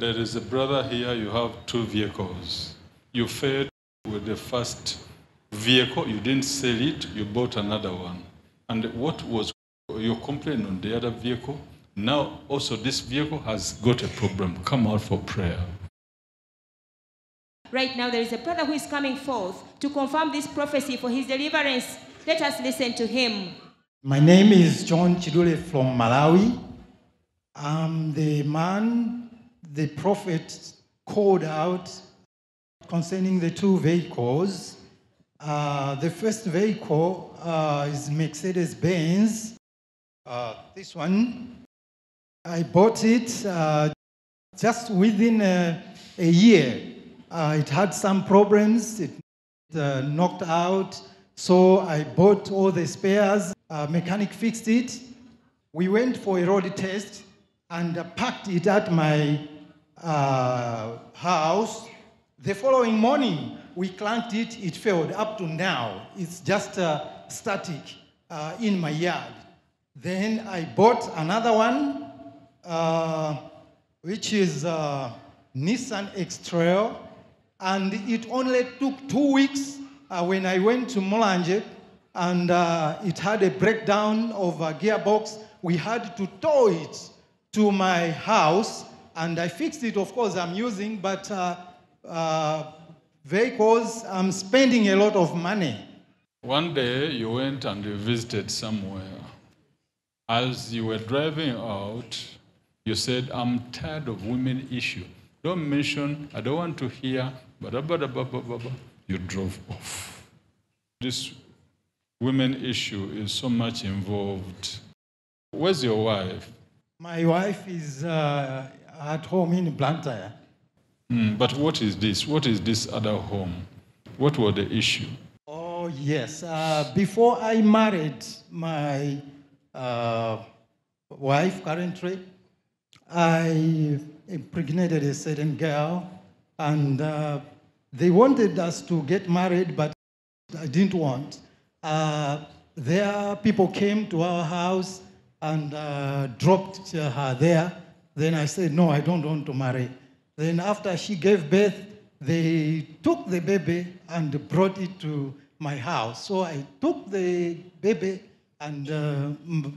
there is a brother here, you have two vehicles. You failed with the first vehicle, you didn't sell it, you bought another one. And what was your complaint on the other vehicle? Now, also, this vehicle has got a problem. Come out for prayer. Right now, there is a brother who is coming forth to confirm this prophecy for his deliverance. Let us listen to him. My name is John Chidule from Malawi. I'm the man the prophet called out concerning the two vehicles. Uh, the first vehicle uh, is Mercedes Benz. Uh, this one, I bought it uh, just within a, a year. Uh, it had some problems, it uh, knocked out, so I bought all the spares. Mechanic fixed it. We went for a road test and parked it at my uh, house. The following morning, we clanked it, it failed. Up to now, it's just uh, static uh, in my yard. Then I bought another one, uh, which is uh, Nissan X-Trail, and it only took two weeks uh, when I went to Mulanje, and it had a breakdown of a gearbox. We had to tow it to my house, and I fixed it. Of course, I'm using, but uh, uh, vehicles, I'm spending a lot of money. One day you went and you visited somewhere. As you were driving out, you said, I'm tired of women issue. Don't mention, I don't want to hear, but you drove off. This women issue is so much involved. Where's your wife? My wife is uh, at home in Blantyre. Hmm, but what is this? What is this other home? What was the issue? Oh, yes. Uh, before I married my uh, wife currently, I impregnated a certain girl, and uh, they wanted us to get married, but I didn't want. Uh, their people came to our house and uh, dropped her there. Then I said, No, I don't want to marry. Then, after she gave birth, they took the baby and brought it to my house. So I took the baby and uh,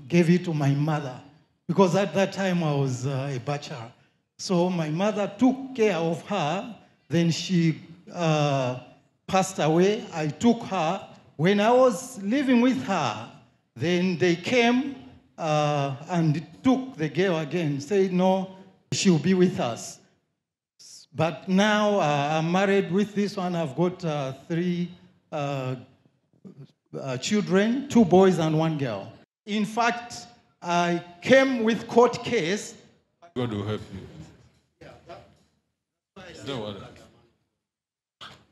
gave it to my mother because at that time I was uh, a bachelor. So my mother took care of her. Then she uh, passed away. I took her. When I was living with her, then they came uh, and took the girl again, said, No, she'll be with us. But now uh, I'm married with this one. I've got uh, three uh, uh, children, two boys and one girl. In fact, I came with court case. God will help you. Don't worry.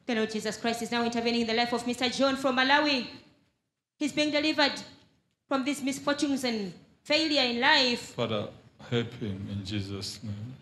The Lord Jesus Christ is now intervening in the life of Mr. John from Malawi. He's being delivered from these misfortunes and failure in life. Father, help him in Jesus' name.